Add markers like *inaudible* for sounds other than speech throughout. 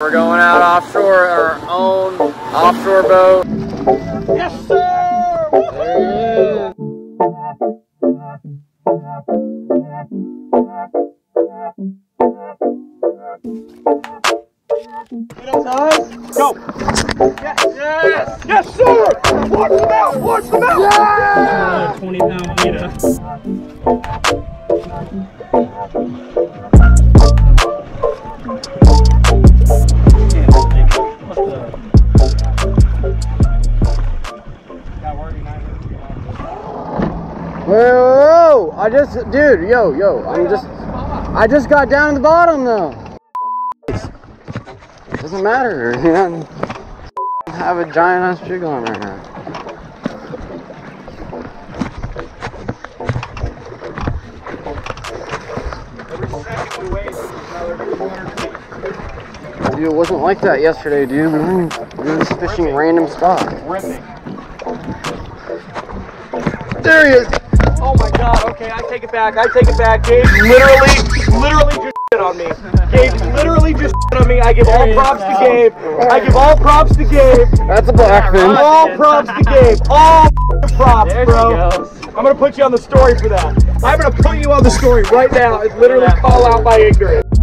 We're going out offshore, our own offshore boat. Yes, sir! There he. Go! Yes, yes, yes, sir! Watch them out! Watch them out! 20 pound beta. I just, dude, yo, yo, I'm just, I just got down to the bottom though. Doesn't matter. *laughs* Have a giant ass jig on right now. Dude, it wasn't like that yesterday, dude. We were just fishing random spots. There he is. My god, okay, I take it back, I take it back. Gabe literally, literally just shit on me. Gabe literally just shit on me. I give all props to Gabe. I give all props to Gabe. That's a blackfin. All props to Gabe. All props, bro. I'm gonna put you on the story for that. I'm gonna put you on the story right now and literally call out my ignorance.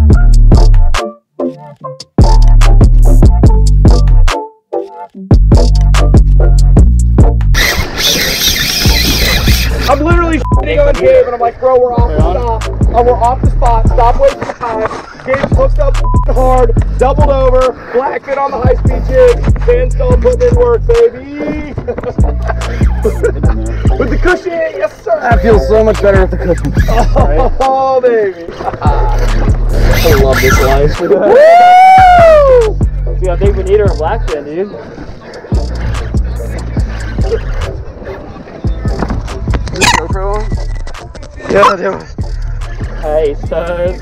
Literally shitting on Gabe, and I'm like, bro, we're off the stop. Uh, we're off the spot. Stop wasting time. Gabe's hooked up hard, doubled over, blackfin on the high speed jig. Sandstone putting in work, baby. *laughs* With the cushion, yes sir. That feels so much better with the cushion. *laughs* Oh, baby. I love this life. *laughs* Woo! Dude, I think we need her a blackfin, dude. GoPro on? Yeah, was. Hey, son.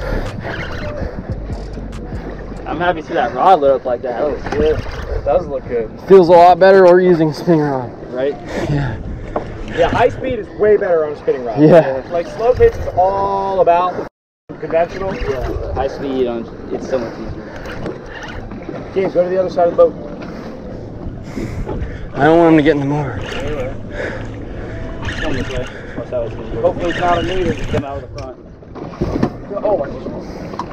I'm happy to see that rod lit up like that. That good. It does look good. Feels a lot better or using spinning rod. Right? Yeah, Yeah, high speed is way better on a spinning rod. Yeah. Like slow pitch is all about the conventional. Yeah. High speed on it's so much easier. James, go to the other side of the boat. I don't want him to get in the motor. This way. Watch that was good. Hopefully it's not a meter. Come out of the front. Oh, I just,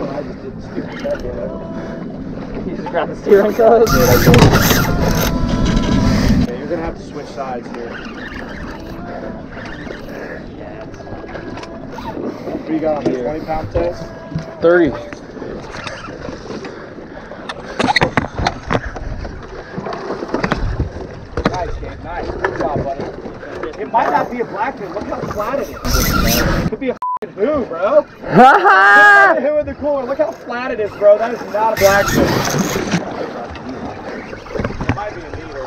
I just did the stupid back there. You just grab the steering cuz. Yeah, you're gonna have to switch sides here. What do you got on the 20 pound test? 30. Nice, Gabe. Nice. Good job, buddy. It be a blackfin. Look how flat it is. It could be a f***ing who, bro? Ha *laughs* Who in the cooler? Look how flat it is, bro. That is not a blackfin. It might be a meter.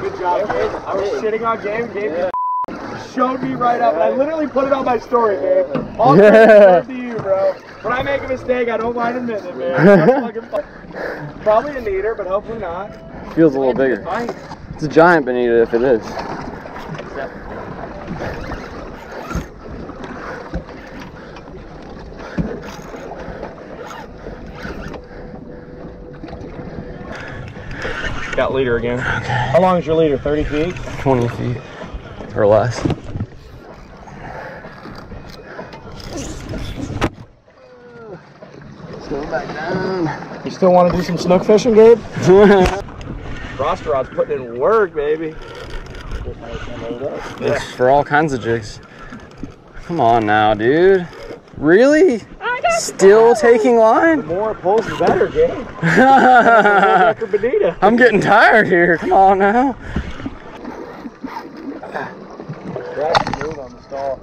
Good job, Gabe. I was shitting on Gabe. Gabe just showed me right up. And I literally put it on my story, Gabe. All credit Yeah. to you, bro. When I make a mistake, I don't mind admitting it, man. That's fucking fun. *laughs* Probably a meter, but hopefully not. Feels a little bigger. It's a giant bonita if it is. Got leader again. How long is your leader? 30 feet? 20 feet or less. Let's go back down. You still want to do some snook fishing, Gabe? *laughs* Frost rod's putting in work, baby. It's for all kinds of jigs. Come on now, dude. Really? Still taking The line? more it pulls, the better, Gabe. After Bonita. I'm getting tired here. Come on now. Grab smooth on the stall.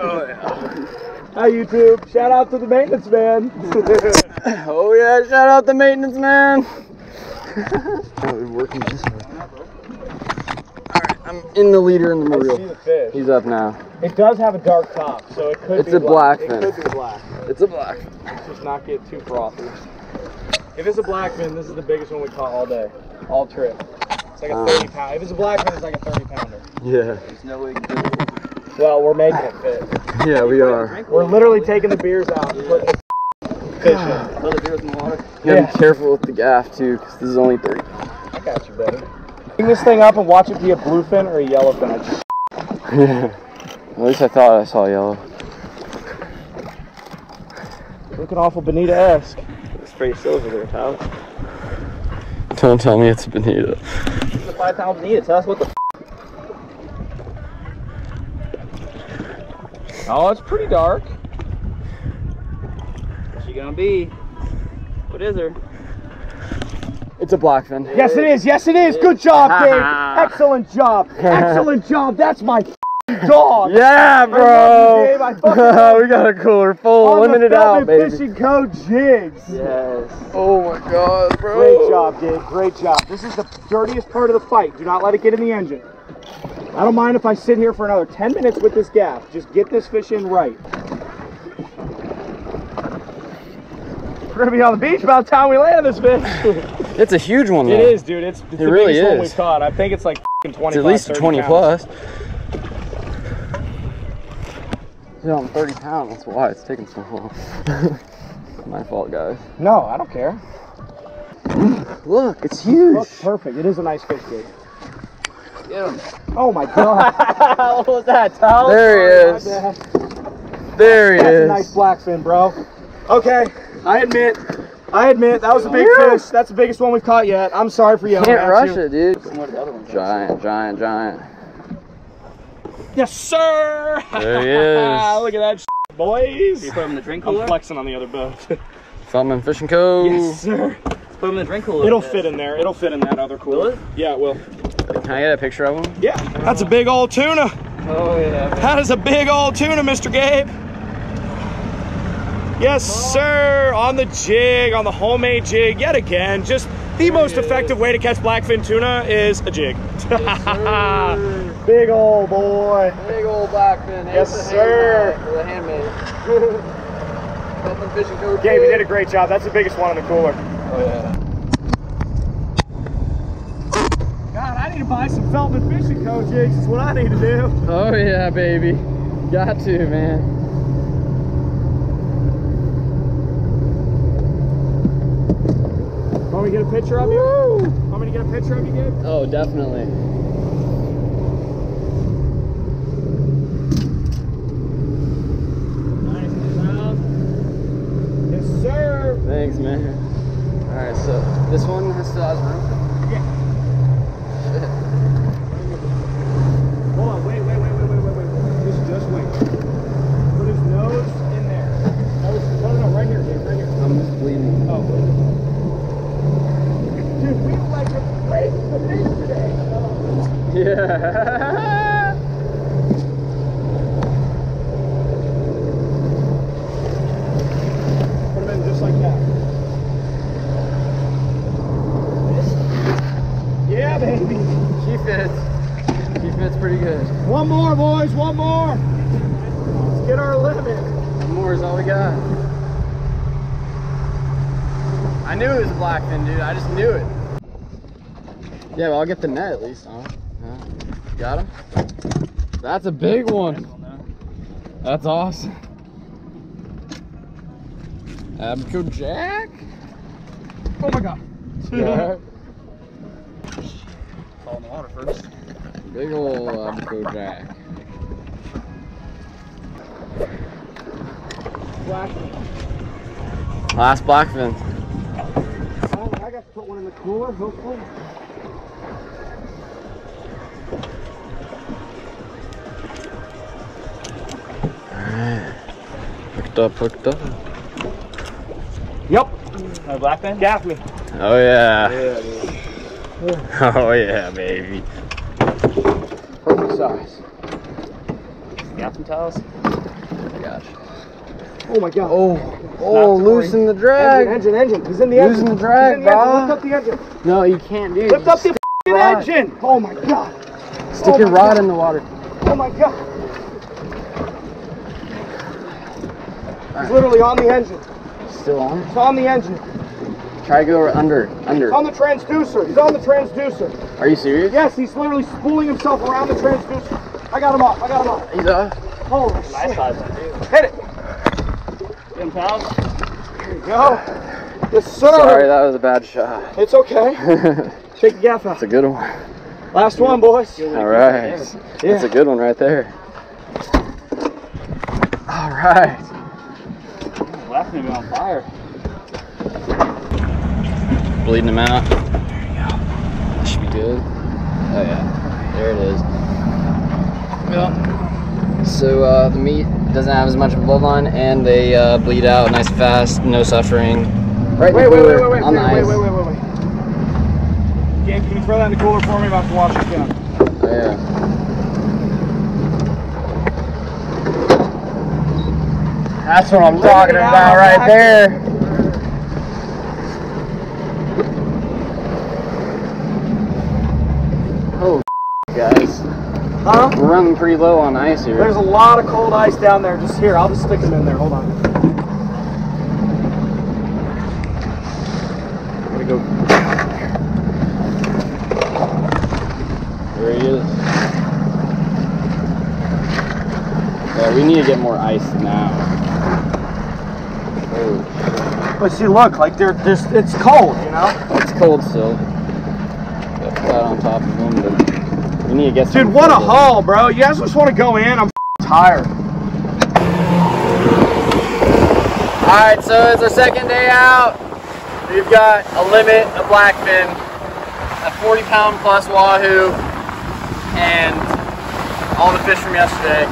oh, yeah. Hi, YouTube. Shout out to the maintenance man. *laughs* Oh yeah, shout out the maintenance man. We're *laughs* working this way. Alright, I'm in the leader in the I see the fish. He's up now. It does have a dark top, so it could It's be a black. blackfin. It could be black. It's a black. Let's just not get too frothy. If it's a black blackfin, this is the biggest one we caught all day, all trip. It's like a Um. 30 pound. If it's a black blackfin, it's like a 30 pounder. Yeah. Well, we're making it fit. Yeah, we are. We're literally taking the beers out and putting fishing. Throw the *sighs* beers in the water. You gotta Yeah. be careful with the gaff too, because this is only 30. I got you, buddy. Bring this thing up and watch it be a bluefin or a yellowfin. I Yeah. *laughs* At least I thought I saw yellow. looking awful Bonita-esque. It's pretty silver there, Tom. Don't tell me it's Bonita. It's a five pound bonita. Tell us what the f- Oh, it's pretty dark. what's she gonna be? What is her? It's a blackfin. Yes, it is. Yes, it is. Good job, *laughs* Dave. Excellent job. Excellent job. That's my *laughs* dog. Yeah, bro. Dave. I *laughs* we got a cooler full, On the limited out, Feltman baby. Fishing Co. jigs. Yes. Oh my god, bro. Great job, Dave. Great job. This is the dirtiest part of the fight. Do not let it get in the engine. I don't mind if I sit here for another 10 minutes with this gaff. Just get this fish in right. We're gonna be on the beach by the time we land this fish. *laughs* It's a huge one, though. it is, dude. It's, it's the really biggest one is. we've caught. I think it's like 20 It's at least 20 plus. Yeah, I'm 30 pounds. That's why it's taking so long. *laughs* My fault, guys. No, I don't care. Look, it's huge. Look, perfect. It is a nice fish, dude. Get him. Oh my god. *laughs* what was that, Tyler? There he is. There he That's a is. nice blackfin, bro. Okay, I admit, I admit that was a big fish. That's the biggest one we've caught yet. I'm sorry for yelling Can't rush you. it, dude. What are the other ones? Giant, giant, giant. Yes, sir. There he *laughs* is. Look at that, sh- boys. You put him in the drink I'm cooler? flexing on the other boat. *laughs* Feltman Fishing Co. yes, sir. Put him in the drink cooler. It'll fit in there. It'll fit in that other Will cooler. it? Yeah, it will. Can I get a picture of him? Yeah, that's a big old tuna. Oh, yeah. That is a big old tuna, Mr. Gabe. Yes, sir. On the jig, on the homemade jig, yet again. Just the most effective way to catch blackfin tuna is a jig. *laughs* big old boy. Big old blackfin. Yes, sir. The handmade. *laughs* Feltman Fishing Co. Gabe, you did a great job. That's the biggest one in the cooler. Oh, yeah. God, I need to buy some Feltman Fishing Co. jigs. Is what I need to do. Oh, yeah, baby. Got to, man. Me to get a picture of you? Want me to get a picture of you, Gabe? Oh, definitely. Good. One more, boys, one more. Let's get our limit. One more is all we got. I knew it was a blackfin, dude. I just knew it. Yeah, well, I'll get the net at least. Huh? Huh? Got him? That's a big one. That's awesome. Almaco Jack? Oh my god. Yeah. *laughs* Fall in the water first. Big ol' Almaco Jack. Last blackfin. Oh, I got to put one in the cooler, hopefully. Hooked up, hooked up. Yep. No blackfin? Gaff me. Oh yeah. Yeah, dude. *laughs* Oh yeah, baby. Perfect size. Got some towels? I got you. Oh my god. Oh, oh, loosen the drag. Engine, engine, engine. He's in the Losing engine. the drag, He's in the engine. Lift up the engine. No, you can't, dude. Lift up the rod. engine. Oh my god. Stick oh your rod God. in the water. Oh my god. He's literally on the engine. Still on? It's on the engine. Try to go under, under. It's on the transducer. He's on the transducer. Are you serious? Yes, he's literally spooling himself around the transducer. I got him off. I got him off. He's off. Holy Nice shit. size one. Hit it. Get him towels? There you Go. Yes, sir. Sorry, that was a bad shot. It's okay. *laughs* Take the gaff out. It's a good one. Last one, boys. All right. That's a good one right there. All right. Blackfin been on fire. Bleeding him out. There you go. That should be good. Oh yeah. There it is. Yep. So uh, the meat doesn't have as much of a bloodline, and they uh, bleed out nice fast, no suffering. Right in Wait, the wait, wait, wait, wait, on the wait, wait, wait, wait, wait, wait. Gabe, can you throw that in the cooler for me? I'm about to wash it down. Oh, yeah. That's what I'm talking about right there. Oh, guys. Huh? We're running pretty low on ice here. There's a lot of cold ice down there. Just here, I'll just stick them in there. Hold on. I'm gonna go. There he is. Yeah, we need to get more ice now. Oh, But see, look, like they're there's it's cold, you know. it's cold still. Got that on top of them, but we need to get some. Dude, what a further. haul, bro. You guys just want to go in? I'm tired. Alright, so it's our second day out. We've got a limit of blackfin, a 40 pound plus wahoo, and all the fish from yesterday.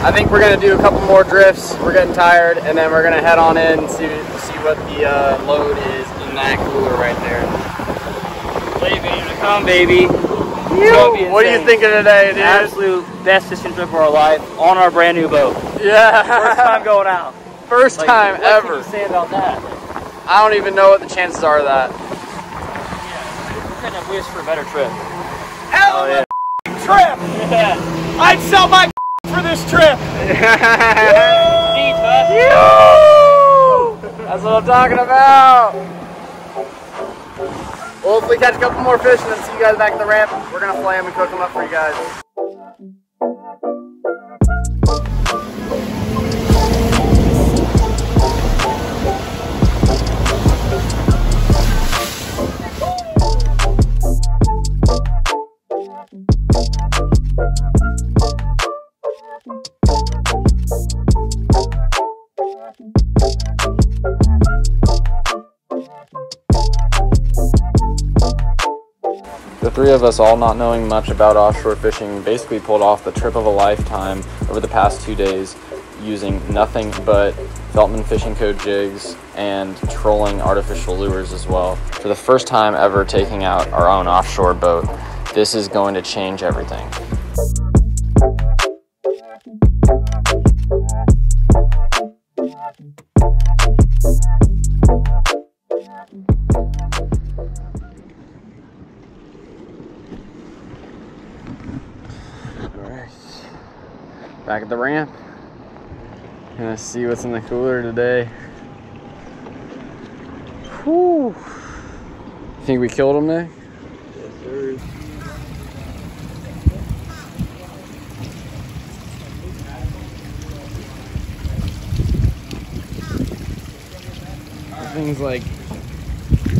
I think we're gonna do a couple more drifts. We're getting tired, and then we're gonna head on in and see see what the uh, load is in that cooler right there. To come, baby. What are you insane. thinking today, dude? Absolute best fishing trip of our life on our brand new boat. Yeah. First time *laughs* going out. First Like, time what can ever. you say about that? I don't even know what the chances are of that. We couldn't have wished for a better trip. Hell Oh, of yeah. a *laughs* trip. Yeah. I'd sell my *laughs* for this trip. That's what I'm talking about. Well, hopefully catch a couple more fish and then see you guys back at the ramp. We're gonna flay them and cook them up for you guys. Three of us, all not knowing much about offshore fishing, basically pulled off the trip of a lifetime over the past two days using nothing but Feltman Fishing Co. jigs and trolling artificial lures as well. For the first time ever taking out our own offshore boat, this is going to change everything. Alright. Back at the ramp. Gonna see what's in the cooler today. Whew. Think we killed him, Nick? That thing's like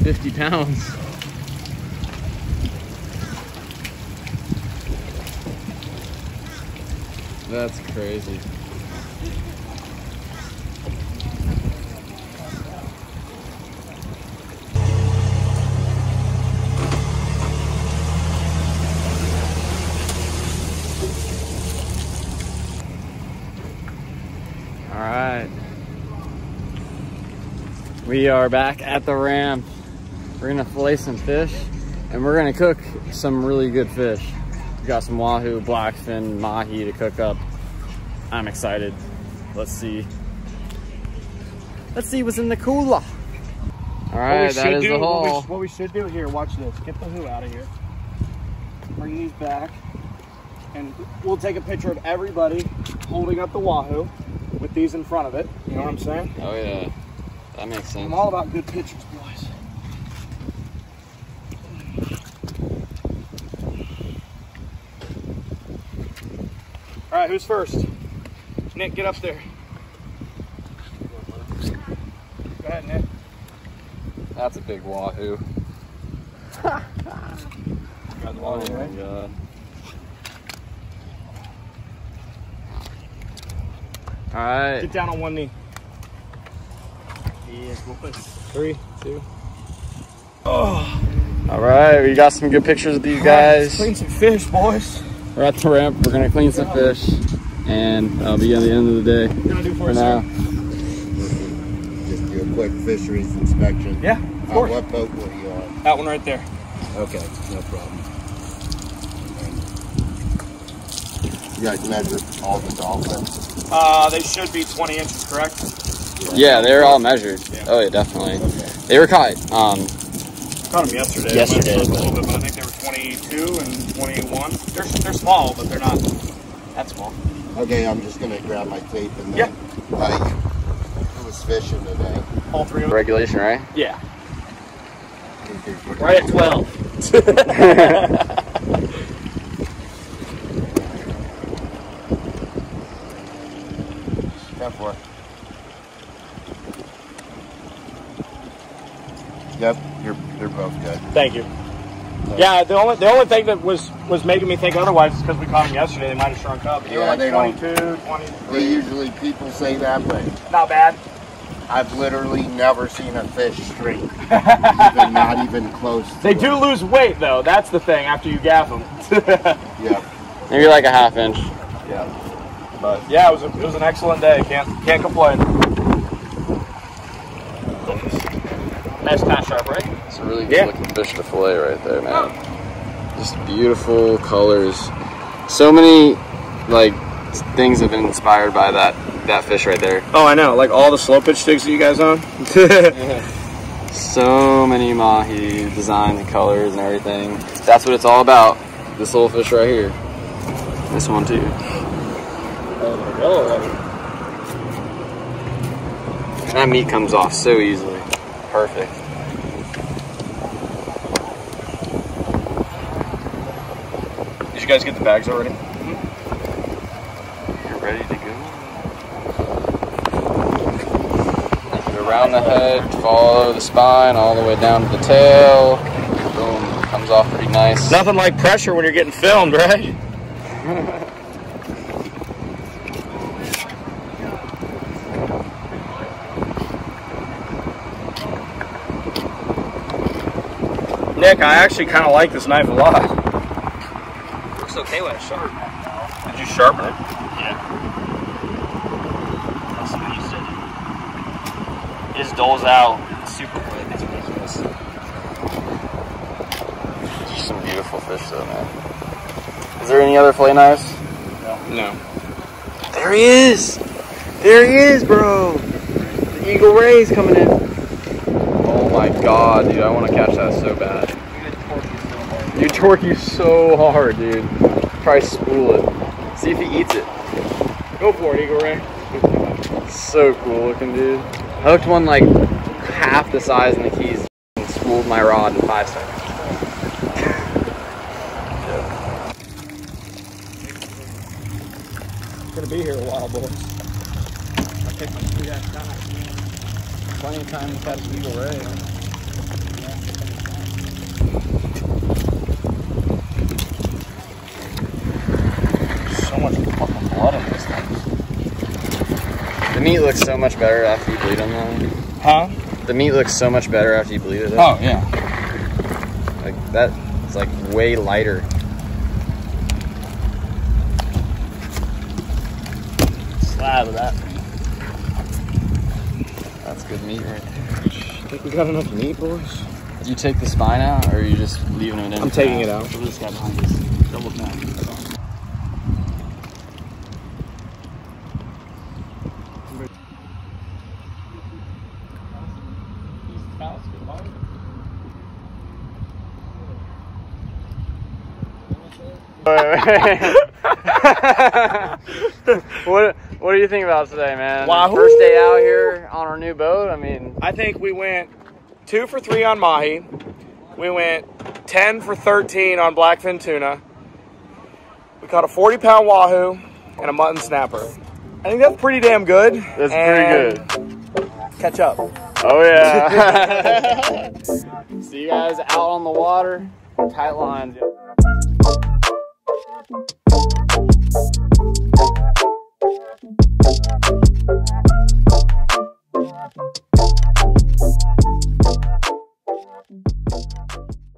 50 pounds. That's crazy. All right. We are back at the ramp. We're gonna fillet some fish and we're gonna cook some really good fish. We got some wahoo, blackfin, mahi to cook up. I'm excited. Let's see. Let's see what's in the cooler. All right, that is the what, we, what we should do here, watch this. Get the who out of here. Bring these back. And we'll take a picture of everybody holding up the Wahoo with these in front of it. You know what I'm saying? Oh yeah, that makes sense. I'm all about good pictures, boys. All right, who's first? Nick, get up there. ahead, Nick. That's a big wahoo. Got the Oh right? god. Alright. Get down on one knee. Yes, we'll. Three, two. Alright, we got some good pictures of these guys. Clean some fish, boys. We're at the ramp. We're gonna clean some fish. And I'll be at the end of the day What gonna do for, for us, now. sir? Just do a quick fisheries inspection. Yeah, of Uh, course. what boat were you on? That one right there. Okay, no problem. You guys measured all the dolphins? Uh, they should be 20 inches, correct? Yeah, they're all measured. Oh yeah, definitely. They were caught. Um, Caught them yesterday. Yesterday, but- a little bit, but I think they were 22 and 21. They're, they're small, but they're not that small. Okay, I'm just gonna grab my tape and Yeah. then. Like, who was fishing today? All three of them? regulation, right? Yeah. Right. Right at 12. Ten four. Yep, you're they're both good. Thank you. Yeah, the only the only thing that was was making me think otherwise is because we caught them yesterday. They might have shrunk up. They were Yeah, like they don't- 22, They usually people say that, but Not bad. I've literally never seen a fish straight. *laughs* even not even close. to They it. do lose weight though. That's the thing. After you gaff them. *laughs* Yeah. Maybe like a half inch. yeah. But yeah, it was a, it was an excellent day. Can't can't complain. Nice cast sharp, right? It's a really good Yeah. looking fish to fillet right there, man. Oh. Just beautiful colors. So many like things have been inspired by that that fish right there. Oh, I know. Like all the slow pitch sticks that you guys on. *laughs* So many mahi designs and colors and everything. That's what it's all about. This little fish right here. This one too. And that meat comes off so easily. Perfect. You guys get the bags already? You're ready to go. Around the head, follow the spine all the way down to the tail. Boom, comes off pretty nice. Nothing like pressure when you're getting filmed, right? Nick, I actually kind of like this knife a lot. Looks okay when it's sharp. Did you sharpen it? Yeah. That's what you said. It just doles out super quick. It's ridiculous. Just some beautiful fish though, man. Is there any other fillet knives? No. There he is! There he is, bro! The Eagle Ray's coming in. Oh my god, dude, I want to catch that so bad. You torque you so hard, dude. Try spool it. See if he eats it. Go for it, Eagle Ray. So cool looking, dude. I hooked one like half the size in the keys and spooled my rod in five seconds. Gonna be here a while, boys. I my ass. Plenty of time to catch Eagle Ray. So much fucking blood in this thing. The meat looks so much better after you bleed them though. Huh? The meat looks so much better after you bleed it. though. Oh yeah. Like that, it's like way lighter. Slab of that. That's good meat right there. Think we got enough meat, boys? Did you take the spine out, or are you just leaving it in? I'm taking it out. Look at this guy behind us. Double tap. What What do you think about today, man? Wahoo! First day out here on our new boat. I mean, I think we went two for three on mahi. We went ten for thirteen on blackfin tuna. We caught a forty pound wahoo and a mutton snapper. I think that's pretty damn good. That's pretty Catch up. Oh yeah. *laughs* *laughs* See you guys out on the water. Tight lines. Thank you.